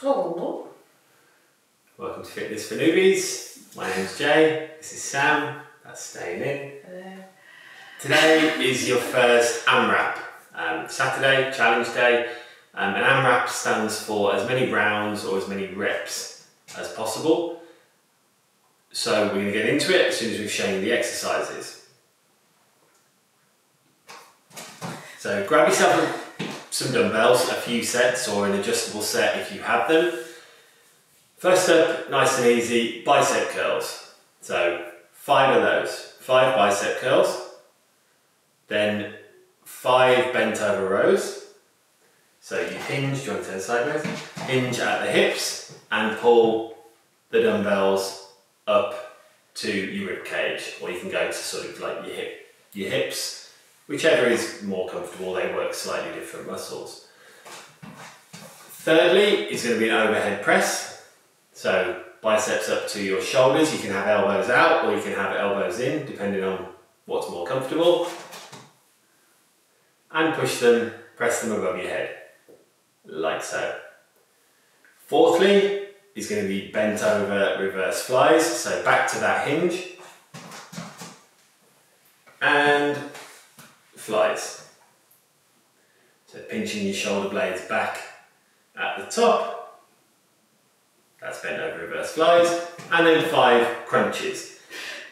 Hallo. Welcome to Fitness for Noobies. My name's Jay. This is Sam. That's staying in. Hello. Today is your first AMRAP. Um, Saturday, challenge day. Um, and AMRAP stands for as many rounds or as many reps as possible. So we're going to get into it as soon as we've shown you the exercises. So grab yourself some dumbbells, a few sets or an adjustable set if you have them. First up, nice and easy, bicep curls. So five of those, five bicep curls. Then five bent over rows. So you hinge, do you want to turn sideways? Hinge at the hips and pull the dumbbells up to your rib cage, or you can go to sort of like your hip, your hips, whichever is more comfortable. They work slightly different muscles. Thirdly, is going to be an overhead press. So biceps up to your shoulders. You can have elbows out, or you can have elbows in, depending on what's more comfortable and push them, press them above your head, like so. Fourthly is going to be bent over reverse flies, so back to that hinge, and flies. So pinching your shoulder blades back at the top, that's bent over reverse flies, and then five crunches.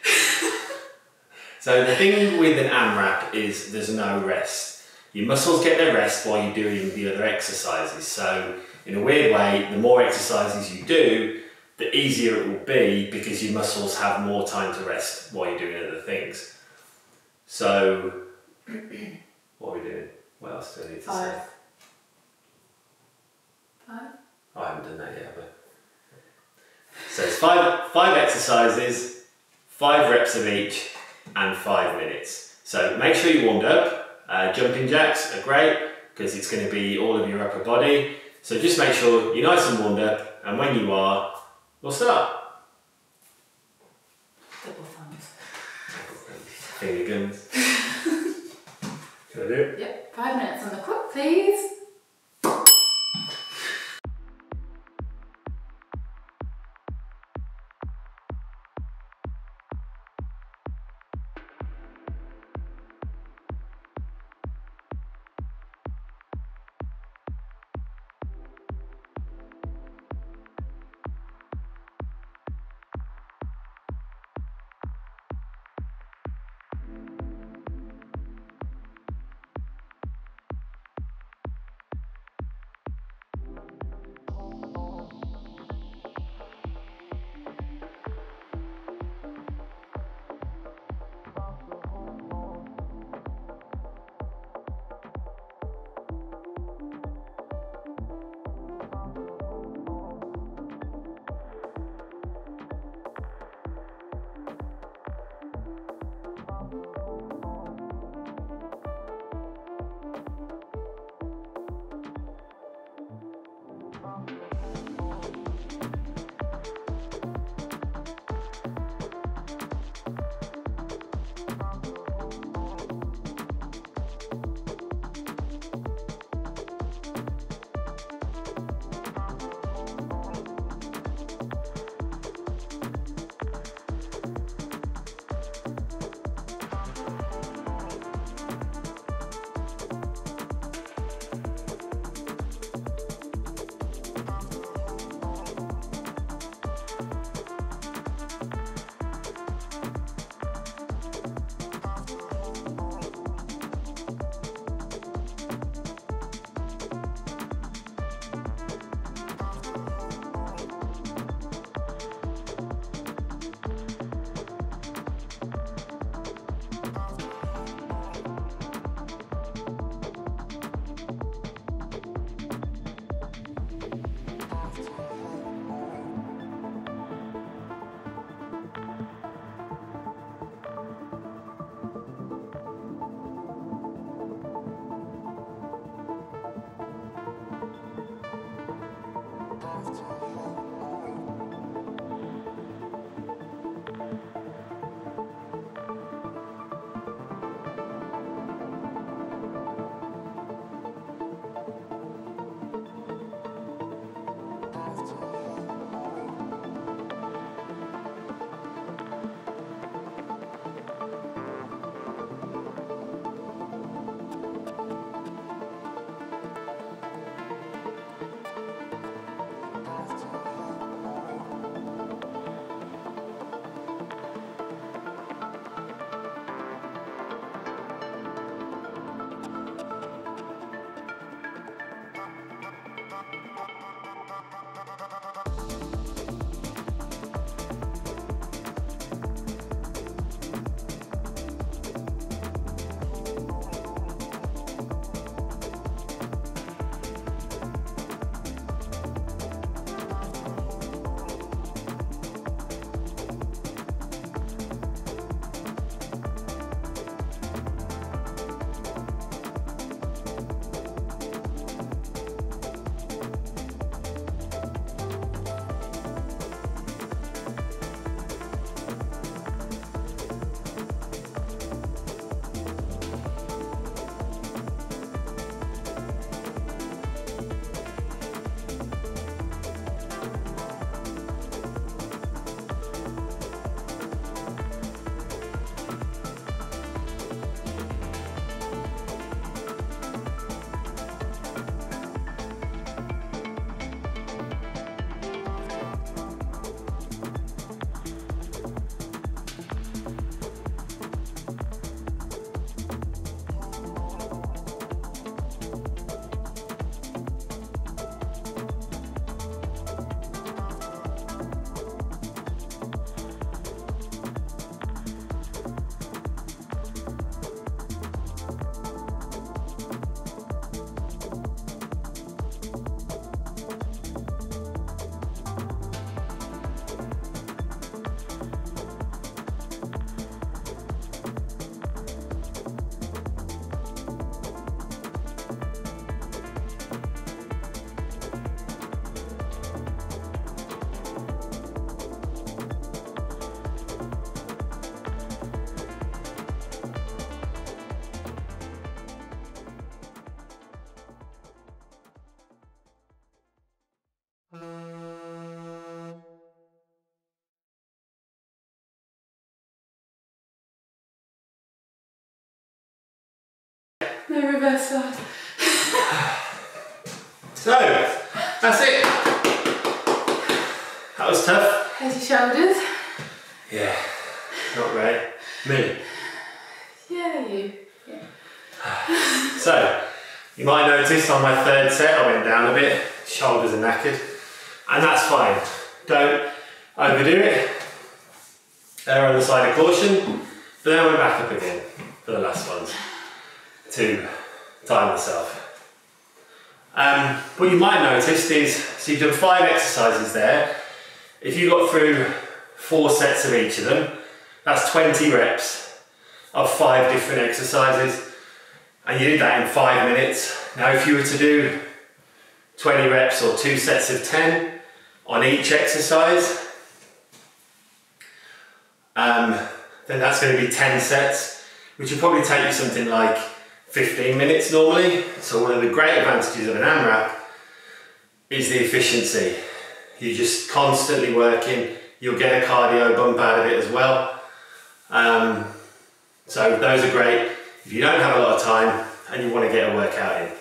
so the thing with an AMRAP is there's no rest. Your muscles get their rest while you're doing the other exercises. So in a weird way, the more exercises you do, the easier it will be because your muscles have more time to rest while you're doing other things. So, what are we doing? What else do I need to say? Five. Five? Oh, I haven't done that yet, but. So it's five, five exercises, five reps of each, and five minutes. So make sure you warmed up. Uh, jumping jacks are great because it's going to be all of your upper body. So just make sure you're nice and warmed up, and when you are, we'll start. Double thumbs. Finger guns. Can I do it? Yep. Five minutes on the clock, please. No reverse side. So, that's it. That was tough. Head and shoulders. Yeah, not great. Me. Yeah, you. Yeah. So, you might notice on my third set I went down a bit, shoulders are knackered, and that's fine. Don't overdo it. Err on the side of caution, but then I went back up again for the last ones to time myself. Um, what you might notice is, so you've done five exercises there. If you got through four sets of each of them, that's 20 reps of five different exercises and you did that in five minutes. Now, if you were to do 20 reps or two sets of 10 on each exercise, um, then that's going to be 10 sets, which would probably take you something like 15 minutes normally. So, one of the great advantages of an AMRAP is the efficiency. You're just constantly working, you'll get a cardio bump out of it as well. Um, so, those are great if you don't have a lot of time and you want to get a workout in.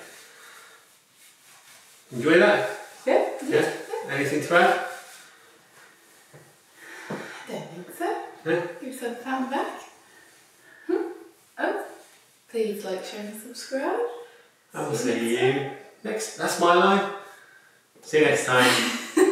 Enjoy that? Yeah? Yeah? Anything to add? I don't think so. Yeah? Give yourself a the back. Please like, share, and subscribe. I will see you next. That's my line. See you next time.